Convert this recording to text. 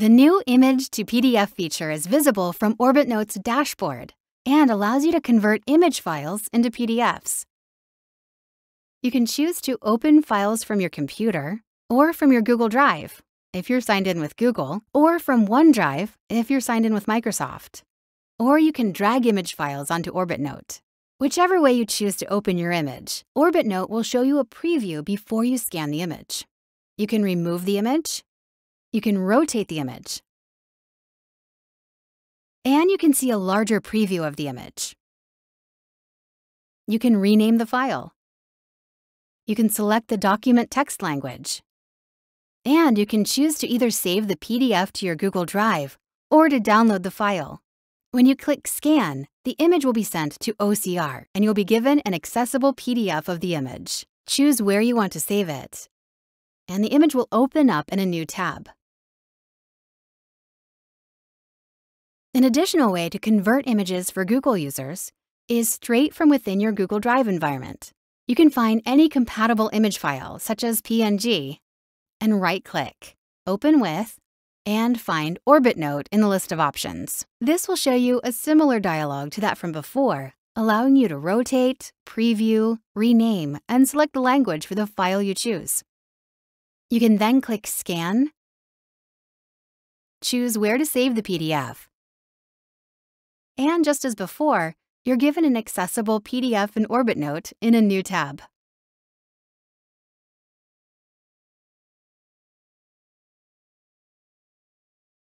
The new Image to PDF feature is visible from OrbitNote's dashboard and allows you to convert image files into PDFs. You can choose to open files from your computer or from your Google Drive if you're signed in with Google, or from OneDrive if you're signed in with Microsoft. Or you can drag image files onto OrbitNote. Whichever way you choose to open your image, OrbitNote will show you a preview before you scan the image. You can remove the image, you can rotate the image, and you can see a larger preview of the image. You can rename the file. You can select the document text language. And you can choose to either save the PDF to your Google Drive or to download the file. When you click Scan, the image will be sent to OCR and you'll be given an accessible PDF of the image. Choose where you want to save it, and the image will open up in a new tab. An additional way to convert images for Google users is straight from within your Google Drive environment. You can find any compatible image file, such as PNG, and right-click, Open with, and find OrbitNote in the list of options. This will show you a similar dialog to that from before, allowing you to rotate, preview, rename, and select the language for the file you choose. You can then click Scan, choose where to save the PDF, and just as before, you're given an accessible PDF in OrbitNote in a new tab.